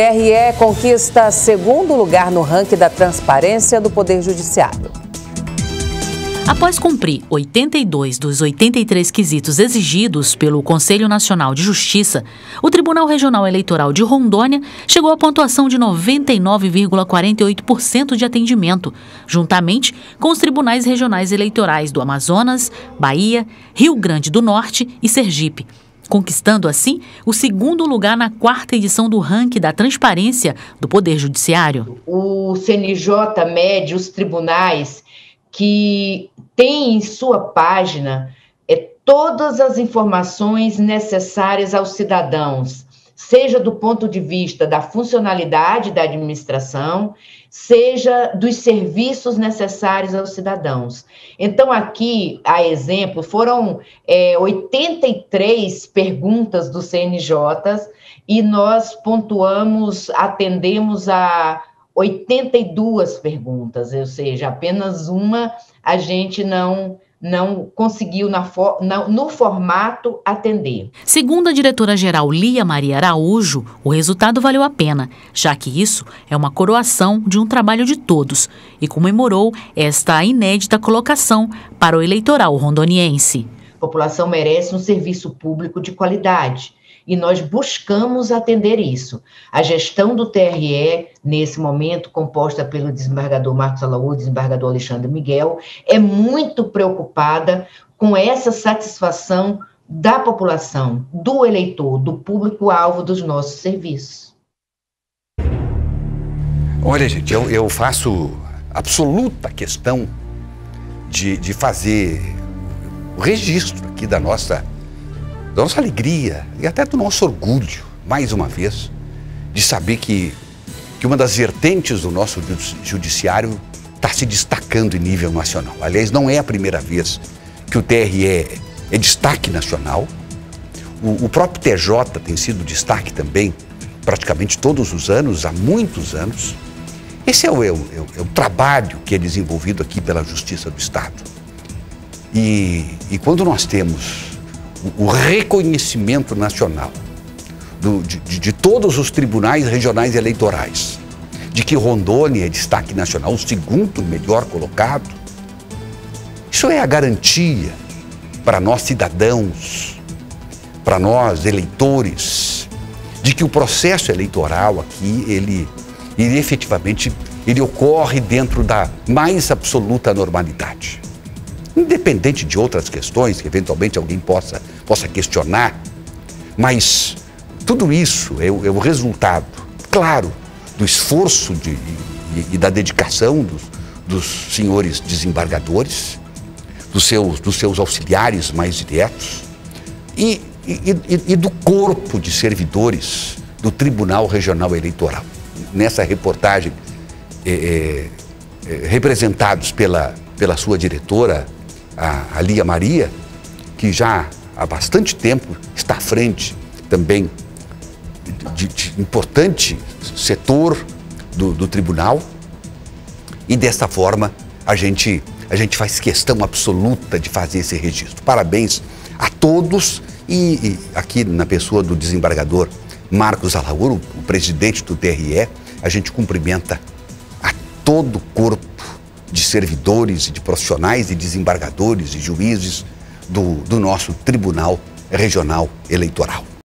TRE conquista segundo lugar no ranking da transparência do Poder Judiciário. Após cumprir 82 dos 83 quesitos exigidos pelo Conselho Nacional de Justiça, o Tribunal Regional Eleitoral de Rondônia chegou à pontuação de 99,48% de atendimento, juntamente com os tribunais regionais eleitorais do Amazonas, Bahia, Rio Grande do Norte e Sergipe conquistando assim o segundo lugar na quarta edição do ranking da transparência do Poder Judiciário. O CNJ mede os tribunais que tem em sua página é, todas as informações necessárias aos cidadãos, seja do ponto de vista da funcionalidade da administração, seja dos serviços necessários aos cidadãos. Então, aqui, a exemplo, foram é, 83 perguntas do CNJ e nós pontuamos, atendemos a 82 perguntas, ou seja, apenas uma a gente não não conseguiu na, na, no formato atender. Segundo a diretora-geral Lia Maria Araújo, o resultado valeu a pena, já que isso é uma coroação de um trabalho de todos e comemorou esta inédita colocação para o eleitoral rondoniense. A população merece um serviço público de qualidade e nós buscamos atender isso. A gestão do TRE, nesse momento, composta pelo desembargador Marcos Alaú, desembargador Alexandre Miguel, é muito preocupada com essa satisfação da população, do eleitor, do público-alvo dos nossos serviços. Olha, gente, eu, eu faço absoluta questão de, de fazer o registro aqui da nossa da nossa alegria e até do nosso orgulho, mais uma vez, de saber que, que uma das vertentes do nosso judiciário está se destacando em nível nacional. Aliás, não é a primeira vez que o TRE é destaque nacional. O, o próprio TJ tem sido destaque também, praticamente todos os anos, há muitos anos. Esse é o, é o, é o trabalho que é desenvolvido aqui pela Justiça do Estado. E, e quando nós temos o reconhecimento nacional do, de, de, todos os tribunais regionais eleitorais, de que Rondônia é destaque nacional, o segundo melhor colocado. Isso é a garantia para nós cidadãos, para nós eleitores, de que o processo eleitoral aqui, ele, ele efetivamente, ele ocorre dentro da mais absoluta normalidade independente de outras questões que eventualmente alguém possa, possa questionar, mas tudo isso é o, é o resultado, claro, do esforço de, e, e, da dedicação dos, dos senhores desembargadores, dos seus, dos seus auxiliares mais diretos e, e, e do corpo de servidores do Tribunal Regional Eleitoral. Nessa reportagem, é, é, representados pela, pela sua diretora, a, a Lia Maria, que já há bastante tempo está à frente também de, de importante setor do, do, tribunal. E dessa forma a gente, a gente faz questão absoluta de fazer esse registro. Parabéns a todos e, e aqui na pessoa do desembargador Marcos Alauro, o presidente do TRE, a gente cumprimenta a todo o corpo de servidores e de profissionais e desembargadores e juízes do, do nosso Tribunal Regional Eleitoral.